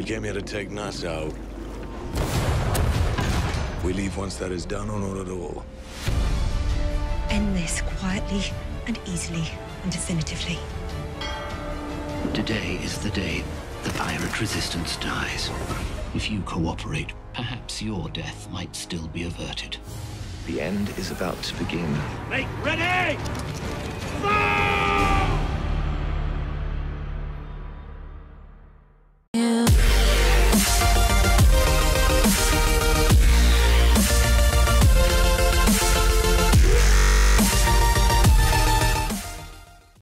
We came here to take Nassau. We leave once that is done or not at all. End this quietly and easily and definitively. Today is the day the pirate resistance dies. If you cooperate, perhaps your death might still be averted. The end is about to begin. Make ready!